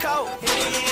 cold.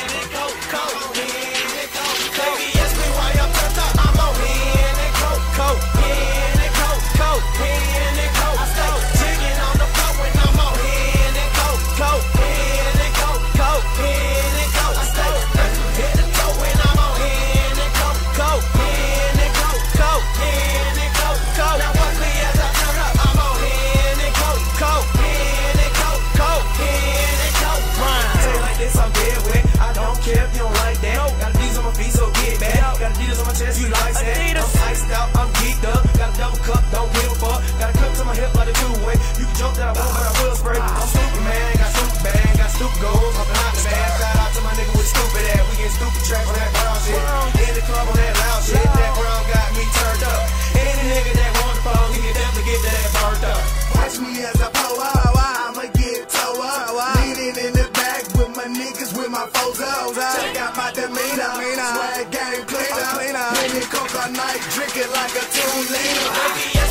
my foes up. Check out my demeanor. Swag game cleaner. Mini coca night, drink it like a two-liter.